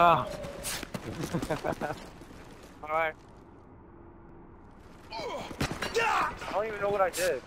Oh. Alright. I don't even know what I did.